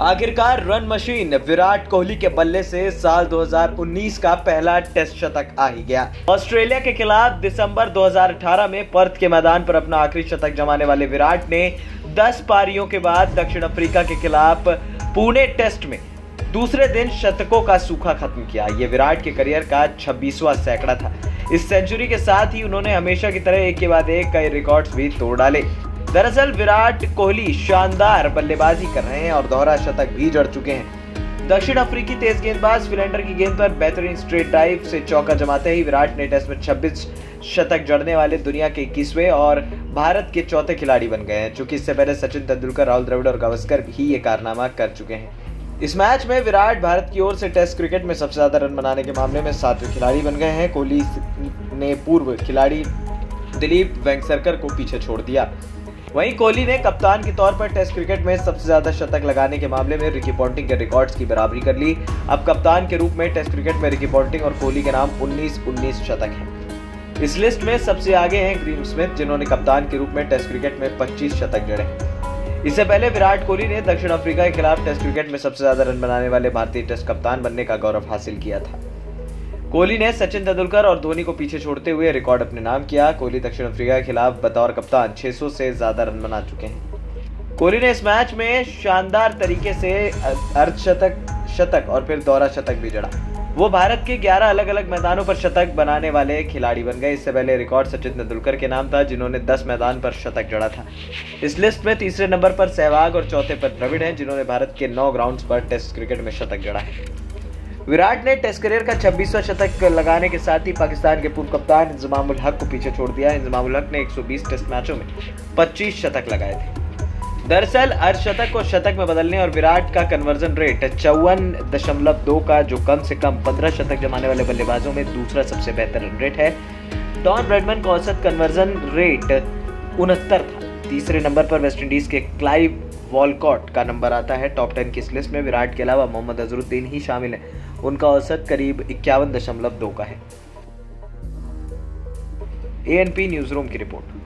आखिरकार run machine Virat Kohli के बल्ले से साल 2019 का पहला टेस्ट शतक आ ही गया। ऑस्ट्रेलिया के खिलाफ दिसंबर 2018 में पर्थ के मैदान पर अपना आखिरी शतक जमाने वाले विराट ने 10 पारियों के बाद दक्षिण अफ्रीका के खिलाफ पुणे टेस्ट में दूसरे दिन शतकों का सूखा खत्म किया। ये विराट के करियर का छब्बीसवा सैकड़ा था। इस सेंचुरी के साथ ही उन्होंने हमेशा की तरह एक के बाद एक कई रिकॉर्ड्स भी तोड़ डाले। दरअसल विराट कोहली शानदार बल्लेबाजी कर रहे हैं और दोहरा शतक भी जड़ चुके हैं। दक्षिण अफ्रीकी तेज गेंदबाज फिलेंडर की गेंद पर बेहतरीन स्ट्रेट ड्राइव से चौका जमाते ही विराट ने टेस्ट में 26 शतक जड़ने वाले दुनिया के इक्कीसवें और भारत के चौथे खिलाड़ी बन गए हैं चूँकि इससे पहले सचिन तेंदुलकर, राहुल द्रविड़ और गावस्कर भी ये कारनामा कर चुके हैं। इस मैच में विराट भारत की ओर से टेस्ट क्रिकेट में सबसे ज़्यादा रन बनाने के मामले में सातवें खिलाड़ी बन गए हैं। कोहली ने पूर्व खिलाड़ी दिलीप वेंगसरकर को पीछे छोड़ दिया। वहीं कोहली ने कप्तान के तौर पर टेस्ट क्रिकेट में सबसे ज़्यादा शतक लगाने के मामले में रिकी पॉन्टिंग के रिकॉर्ड्स की बराबरी कर ली। अब कप्तान के रूप में टेस्ट क्रिकेट में रिकी पॉन्टिंग और कोहली के नाम 19-19 शतक हैं। इस लिस्ट में सबसे आगे हैं ग्रीम स्मिथ, जिन्होंने कप्तान के रूप में टेस्ट क्रिकेट में 25 शतक जड़े इससे पहले विराट कोहली ने दक्षिण अफ्रीका के खिलाफ टेस्ट क्रिकेट में सबसे ज़्यादा रन बनाने वाले भारतीय टेस्ट कप्तान बनने का गौरव हासिल किया था। कोहली ने सचिन तेंदुलकर और धोनी को पीछे छोड़ते हुए रिकॉर्ड अपने नाम किया। कोहली दक्षिण अफ्रीका के खिलाफ बतौर कप्तान 600 से ज़्यादा रन बना चुके हैं। कोहली ने इस मैच में शानदार तरीके से अर्धशतक शतक और फिर दोहरा शतक भी जड़ा। वो भारत के 11 अलग अलग मैदानों पर शतक बनाने वाले खिलाड़ी बन गए। इससे पहले रिकॉर्ड सचिन तेंदुलकर के नाम था, जिन्होंने 10 मैदान पर शतक जड़ा था। इस लिस्ट में तीसरे नंबर पर सहवाग और चौथे पर द्रविड़ हैं, जिन्होंने भारत के नौ ग्राउंड्स पर टेस्ट क्रिकेट में शतक जड़ा है। विराट ने टेस्ट करियर का छब्बीसवा शतक लगाने के साथ ही पाकिस्तान के पूर्व कप्तान इंजमामुल हक को पीछे छोड़ दिया। इंजमामुल हक ने 120 टेस्ट मैचों में 25 शतक लगाए थे। दरअसल अर्धशतक को शतक में बदलने और विराट का कन्वर्जन रेट चौवन दशमलव दो का, जो कम से कम पंद्रह शतक जमाने वाले बल्लेबाजों में दूसरा सबसे बेहतर रन रेट है। डॉन ब्रेडमैन का औसत कन्वर्जन रेट उनहत्तर था। तीसरे नंबर पर वेस्टइंडीज के क्लाइव वॉलकॉट का नंबर आता है। टॉप टेन की इस लिस्ट में? विराट के अलावा मोहम्मद अजरुद्दीन ही शामिल है। उनका औसत करीब इक्यावन दशमलव दो का है। ए न्यूज़ रूम की रिपोर्ट।